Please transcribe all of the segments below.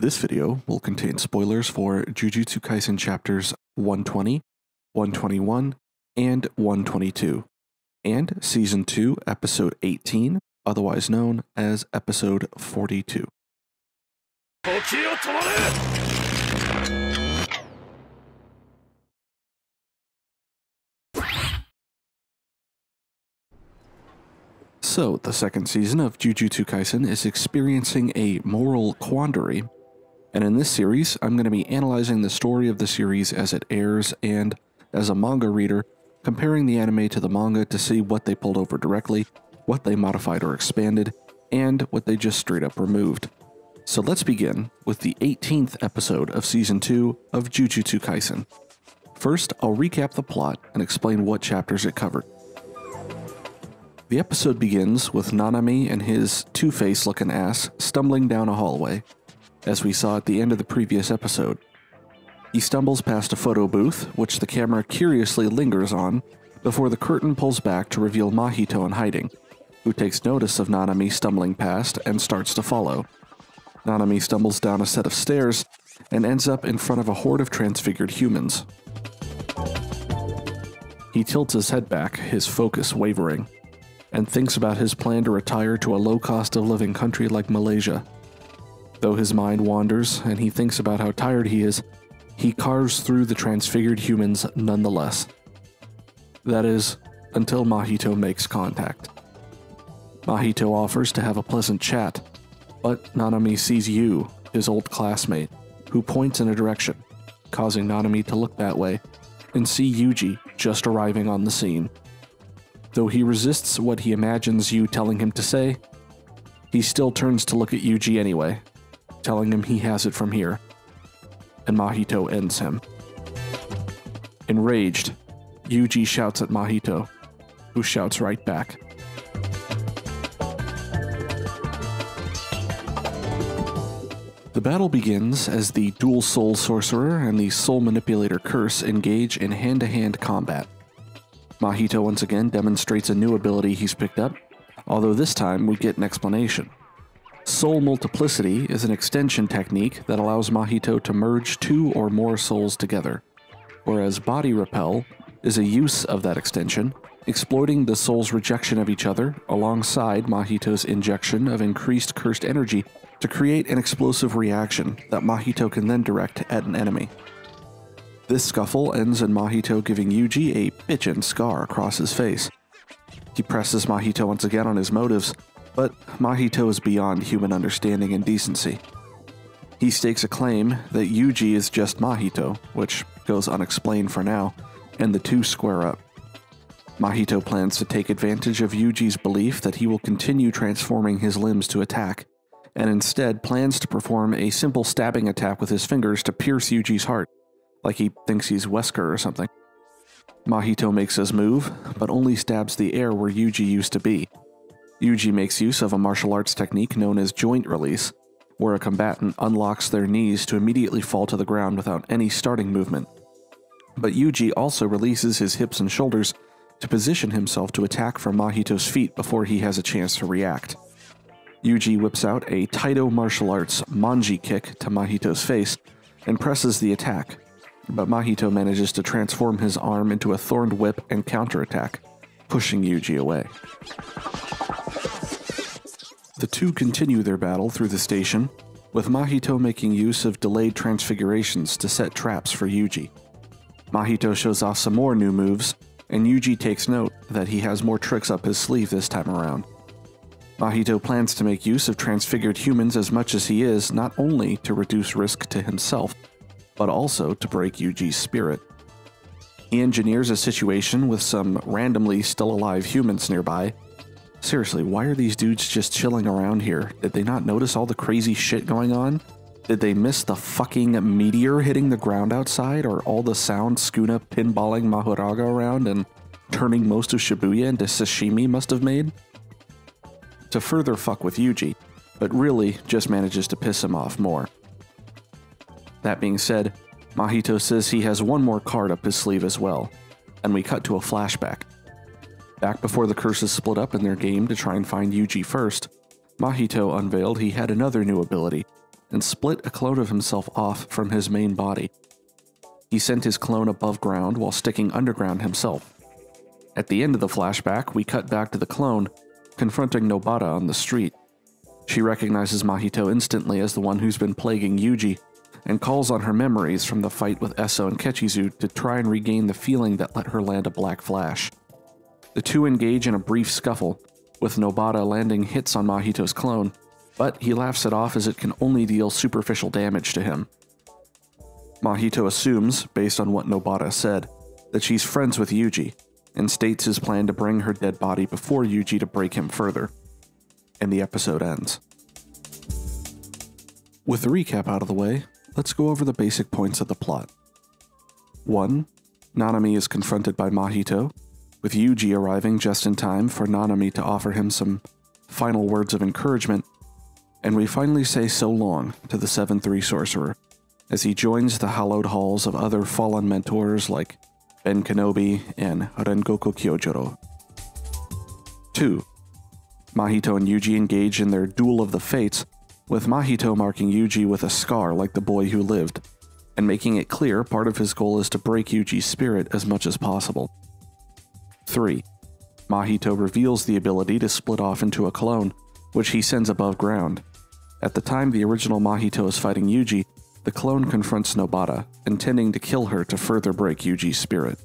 This video will contain spoilers for Jujutsu Kaisen chapters 120, 121, and 122, and Season 2, Episode 18, otherwise known as Episode 42. So, the second season of Jujutsu Kaisen is experiencing a moral quandary and in this series, I'm going to be analyzing the story of the series as it airs and, as a manga reader, comparing the anime to the manga to see what they pulled over directly, what they modified or expanded, and what they just straight up removed. So let's begin with the 18th episode of Season 2 of Jujutsu Kaisen. First, I'll recap the plot and explain what chapters it covered. The episode begins with Nanami and his two faced looking ass stumbling down a hallway, as we saw at the end of the previous episode. He stumbles past a photo booth, which the camera curiously lingers on, before the curtain pulls back to reveal Mahito in hiding, who takes notice of Nanami stumbling past and starts to follow. Nanami stumbles down a set of stairs and ends up in front of a horde of transfigured humans. He tilts his head back, his focus wavering and thinks about his plan to retire to a low cost of living country like Malaysia. Though his mind wanders and he thinks about how tired he is, he carves through the transfigured humans nonetheless. That is, until Mahito makes contact. Mahito offers to have a pleasant chat, but Nanami sees Yu, his old classmate, who points in a direction, causing Nanami to look that way and see Yuji just arriving on the scene. Though he resists what he imagines Yu telling him to say, he still turns to look at Yuji anyway, telling him he has it from here. And Mahito ends him. Enraged, Yuji shouts at Mahito, who shouts right back. The battle begins as the dual soul sorcerer and the soul manipulator curse engage in hand to hand combat. Mahito once again demonstrates a new ability he's picked up, although this time we get an explanation. Soul multiplicity is an extension technique that allows Mahito to merge two or more souls together, whereas body repel is a use of that extension, exploiting the soul's rejection of each other alongside Mahito's injection of increased cursed energy to create an explosive reaction that Mahito can then direct at an enemy. This scuffle ends in Mahito giving Yuji a bitchin' scar across his face. He presses Mahito once again on his motives, but Mahito is beyond human understanding and decency. He stakes a claim that Yuji is just Mahito, which goes unexplained for now, and the two square up. Mahito plans to take advantage of Yuji's belief that he will continue transforming his limbs to attack, and instead plans to perform a simple stabbing attack with his fingers to pierce Yuji's heart like he thinks he's Wesker or something. Mahito makes his move, but only stabs the air where Yuji used to be. Yuji makes use of a martial arts technique known as joint release, where a combatant unlocks their knees to immediately fall to the ground without any starting movement. But Yuji also releases his hips and shoulders to position himself to attack from Mahito's feet before he has a chance to react. Yuji whips out a Taido martial arts manji kick to Mahito's face and presses the attack, but Mahito manages to transform his arm into a thorned whip and counterattack, pushing Yuji away. The two continue their battle through the station, with Mahito making use of delayed transfigurations to set traps for Yuji. Mahito shows off some more new moves, and Yuji takes note that he has more tricks up his sleeve this time around. Mahito plans to make use of transfigured humans as much as he is, not only to reduce risk to himself, but also to break Yuji's spirit. He engineers a situation with some randomly still alive humans nearby. Seriously, why are these dudes just chilling around here? Did they not notice all the crazy shit going on? Did they miss the fucking meteor hitting the ground outside or all the sound Sukuna pinballing Mahoraga around and turning most of Shibuya into sashimi must have made? To further fuck with Yuji, but really just manages to piss him off more. That being said, Mahito says he has one more card up his sleeve as well, and we cut to a flashback. Back before the curses split up in their game to try and find Yuji first, Mahito unveiled he had another new ability, and split a clone of himself off from his main body. He sent his clone above ground while sticking underground himself. At the end of the flashback, we cut back to the clone, confronting Nobara on the street. She recognizes Mahito instantly as the one who's been plaguing Yuji, and calls on her memories from the fight with Eso and Kechizu to try and regain the feeling that let her land a black flash. The two engage in a brief scuffle, with Nobara landing hits on Mahito's clone, but he laughs it off as it can only deal superficial damage to him. Mahito assumes, based on what Nobara said, that she's friends with Yuji, and states his plan to bring her dead body before Yuji to break him further. And the episode ends. With the recap out of the way, let's go over the basic points of the plot. 1. Nanami is confronted by Mahito, with Yuji arriving just in time for Nanami to offer him some final words of encouragement, and we finally say so long to the 7 3 sorcerer as he joins the hallowed halls of other fallen mentors like Ben Kenobi, and Rengoku Kyojuro. 2. Mahito and Yuji engage in their Duel of the Fates, with Mahito marking Yuji with a scar like the boy who lived, and making it clear part of his goal is to break Yuji's spirit as much as possible. 3. Mahito reveals the ability to split off into a clone, which he sends above ground. At the time the original Mahito is fighting Yuji, the clone confronts Nobara, intending to kill her to further break Yuji's spirit.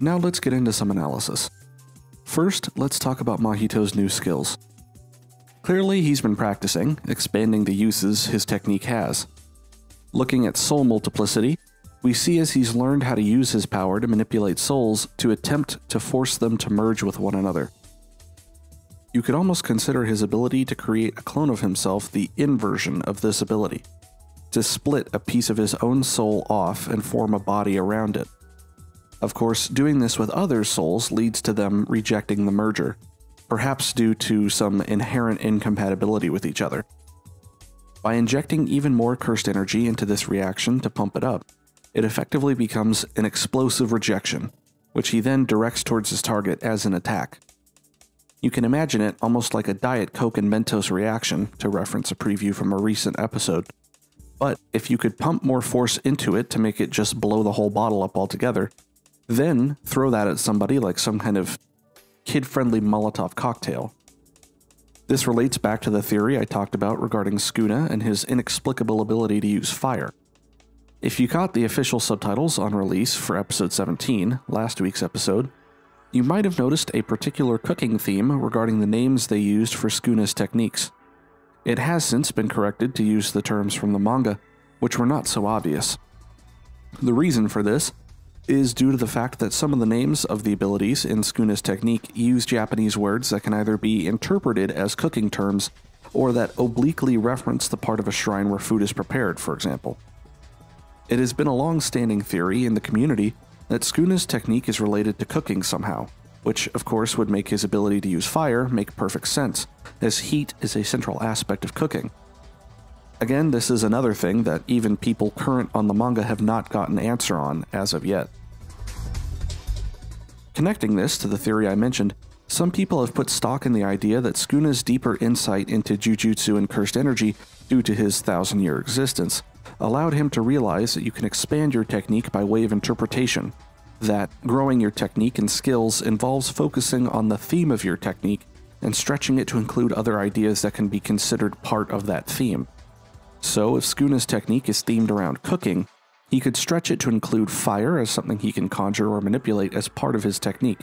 Now let's get into some analysis. First, let's talk about Mahito's new skills. Clearly, he's been practicing, expanding the uses his technique has. Looking at soul multiplicity, we see as he's learned how to use his power to manipulate souls to attempt to force them to merge with one another. You could almost consider his ability to create a clone of himself the inversion of this ability to split a piece of his own soul off and form a body around it. Of course, doing this with other souls leads to them rejecting the merger, perhaps due to some inherent incompatibility with each other. By injecting even more cursed energy into this reaction to pump it up, it effectively becomes an explosive rejection, which he then directs towards his target as an attack. You can imagine it almost like a Diet Coke and Mentos reaction, to reference a preview from a recent episode. But if you could pump more force into it to make it just blow the whole bottle up altogether, then throw that at somebody like some kind of kid friendly Molotov cocktail. This relates back to the theory I talked about regarding Sukuna and his inexplicable ability to use fire. If you caught the official subtitles on release for episode 17, last week's episode, you might have noticed a particular cooking theme regarding the names they used for Sukuna's techniques. It has since been corrected to use the terms from the manga, which were not so obvious. The reason for this is due to the fact that some of the names of the abilities in Sukuna's technique use Japanese words that can either be interpreted as cooking terms or that obliquely reference the part of a shrine where food is prepared, for example. It has been a long standing theory in the community that Sukuna's technique is related to cooking somehow, which of course would make his ability to use fire make perfect sense, as heat is a central aspect of cooking. Again, this is another thing that even people current on the manga have not gotten an answer on as of yet. Connecting this to the theory I mentioned, some people have put stock in the idea that Sukuna's deeper insight into Jujutsu and cursed energy, due to his thousand year existence, allowed him to realize that you can expand your technique by way of interpretation, that growing your technique and skills involves focusing on the theme of your technique and stretching it to include other ideas that can be considered part of that theme. So, if Sukuna's technique is themed around cooking, he could stretch it to include fire as something he can conjure or manipulate as part of his technique.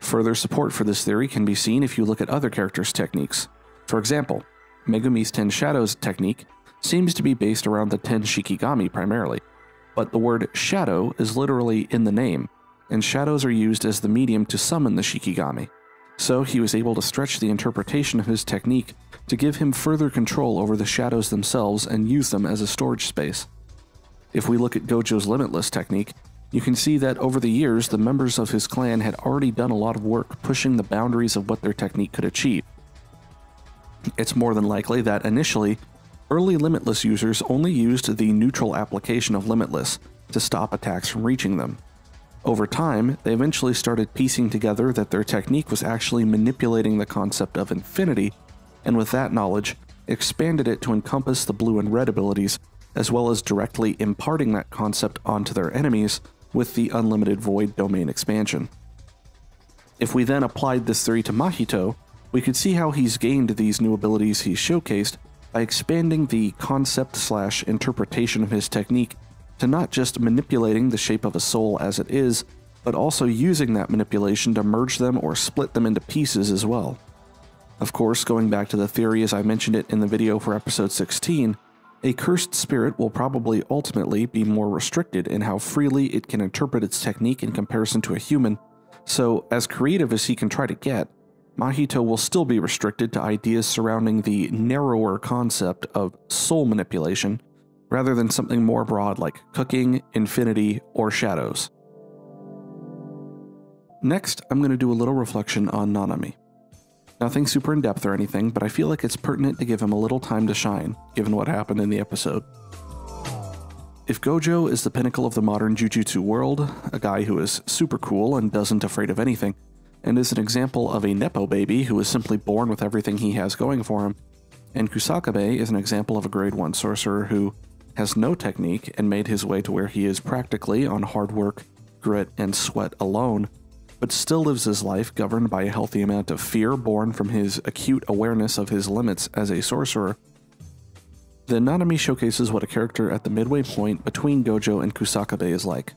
Further support for this theory can be seen if you look at other characters' techniques. For example, Megumi's Ten Shadows technique seems to be based around the Ten Shikigami primarily, but the word shadow is literally in the name, and shadows are used as the medium to summon the Shikigami. So he was able to stretch the interpretation of his technique to give him further control over the shadows themselves and use them as a storage space. If we look at Gojo's Limitless technique, you can see that over the years the members of his clan had already done a lot of work pushing the boundaries of what their technique could achieve. It's more than likely that initially Early Limitless users only used the neutral application of Limitless to stop attacks from reaching them. Over time, they eventually started piecing together that their technique was actually manipulating the concept of infinity, and with that knowledge, expanded it to encompass the blue and red abilities, as well as directly imparting that concept onto their enemies with the unlimited void domain expansion. If we then applied this theory to Mahito, we could see how he's gained these new abilities he's showcased by expanding the concept slash interpretation of his technique to not just manipulating the shape of a soul as it is, but also using that manipulation to merge them or split them into pieces as well. Of course, going back to the theory as I mentioned it in the video for episode 16, a cursed spirit will probably ultimately be more restricted in how freely it can interpret its technique in comparison to a human, so as creative as he can try to get, Mahito will still be restricted to ideas surrounding the narrower concept of soul manipulation, rather than something more broad like cooking, infinity, or shadows. Next, I'm going to do a little reflection on Nanami. Nothing super in depth or anything, but I feel like it's pertinent to give him a little time to shine, given what happened in the episode. If Gojo is the pinnacle of the modern Jujutsu world, a guy who is super cool and doesn't afraid of anything, and is an example of a Nepo baby who is simply born with everything he has going for him, and Kusakabe is an example of a grade 1 sorcerer who has no technique and made his way to where he is practically on hard work, grit, and sweat alone, but still lives his life governed by a healthy amount of fear born from his acute awareness of his limits as a sorcerer. The Nanami showcases what a character at the midway point between Gojo and Kusakabe is like.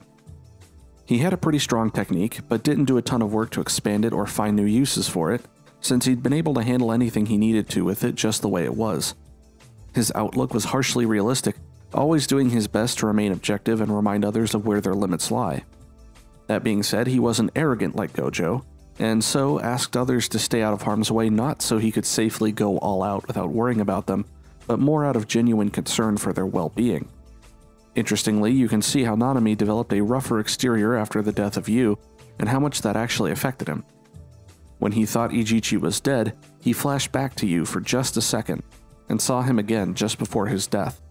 He had a pretty strong technique, but didn't do a ton of work to expand it or find new uses for it, since he'd been able to handle anything he needed to with it just the way it was. His outlook was harshly realistic, always doing his best to remain objective and remind others of where their limits lie. That being said, he wasn't arrogant like Gojo, and so asked others to stay out of harm's way not so he could safely go all out without worrying about them, but more out of genuine concern for their well being. Interestingly, you can see how Nanami developed a rougher exterior after the death of Yu, and how much that actually affected him. When he thought Ijichi was dead, he flashed back to Yu for just a second, and saw him again just before his death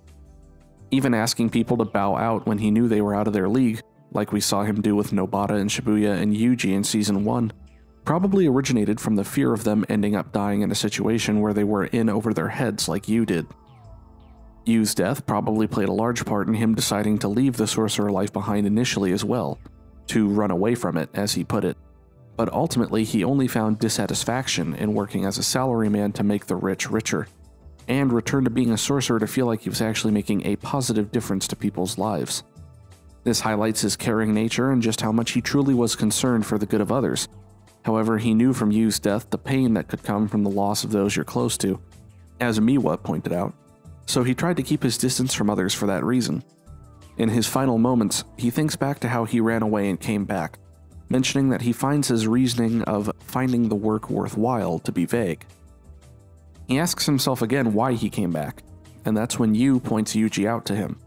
even asking people to bow out when he knew they were out of their league, like we saw him do with Nobara and Shibuya and Yuji in Season 1, probably originated from the fear of them ending up dying in a situation where they were in over their heads like Yu did. Yu's death probably played a large part in him deciding to leave the sorcerer life behind initially as well, to run away from it, as he put it. But ultimately, he only found dissatisfaction in working as a salaryman to make the rich richer and return to being a sorcerer to feel like he was actually making a positive difference to people's lives. This highlights his caring nature and just how much he truly was concerned for the good of others. However, he knew from Yu's death the pain that could come from the loss of those you're close to, as Miwa pointed out, so he tried to keep his distance from others for that reason. In his final moments, he thinks back to how he ran away and came back, mentioning that he finds his reasoning of finding the work worthwhile to be vague. He asks himself again why he came back, and that's when Yu points Yuji out to him.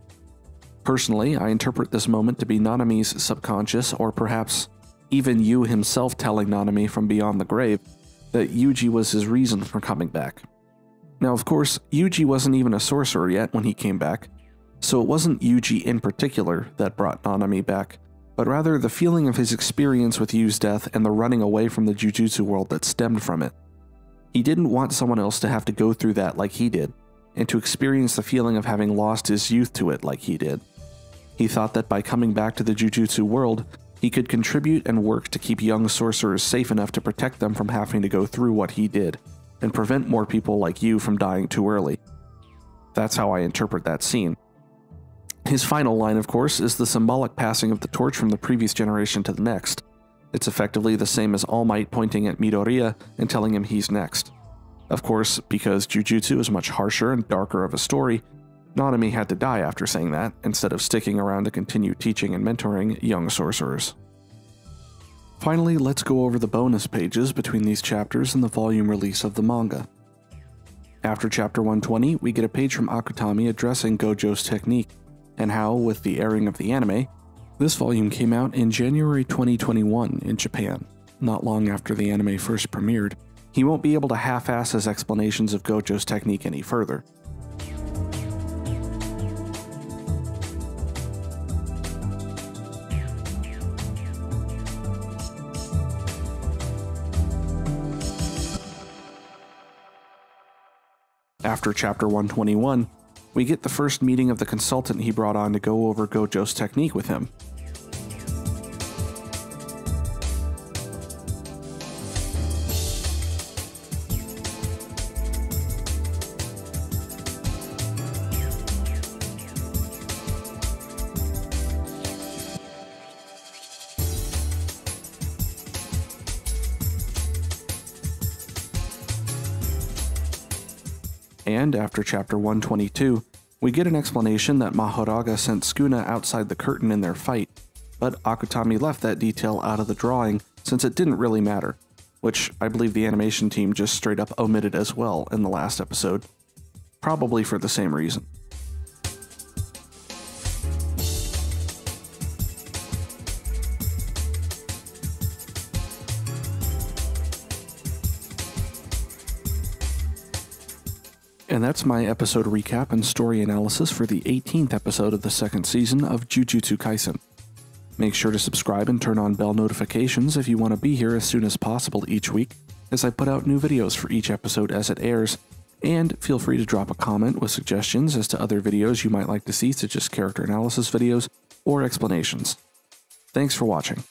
Personally, I interpret this moment to be Nanami's subconscious, or perhaps even Yu himself telling Nanami from beyond the grave that Yuji was his reason for coming back. Now, of course, Yuji wasn't even a sorcerer yet when he came back, so it wasn't Yuji in particular that brought Nanami back, but rather the feeling of his experience with Yu's death and the running away from the Jujutsu world that stemmed from it. He didn't want someone else to have to go through that like he did, and to experience the feeling of having lost his youth to it like he did. He thought that by coming back to the Jujutsu world, he could contribute and work to keep young sorcerers safe enough to protect them from having to go through what he did, and prevent more people like Yu from dying too early. That's how I interpret that scene. His final line, of course, is the symbolic passing of the torch from the previous generation to the next. It's effectively the same as All Might pointing at Midoriya and telling him he's next. Of course, because Jujutsu is much harsher and darker of a story, Nanami had to die after saying that, instead of sticking around to continue teaching and mentoring young sorcerers. Finally, let's go over the bonus pages between these chapters and the volume release of the manga. After chapter 120, we get a page from Akutami addressing Gojo's technique, and how, with the airing of the anime, this volume came out in January 2021 in Japan, not long after the anime first premiered. He won't be able to half ass his explanations of Gojo's technique any further. After chapter 121, we get the first meeting of the consultant he brought on to go over Gojo's technique with him. And after chapter 122, we get an explanation that Mahoraga sent Sukuna outside the curtain in their fight, but Akutami left that detail out of the drawing since it didn't really matter, which I believe the animation team just straight up omitted as well in the last episode, probably for the same reason. And that's my episode recap and story analysis for the 18th episode of the second season of Jujutsu Kaisen. Make sure to subscribe and turn on bell notifications if you want to be here as soon as possible each week, as I put out new videos for each episode as it airs. And feel free to drop a comment with suggestions as to other videos you might like to see, such as character analysis videos or explanations. Thanks for watching.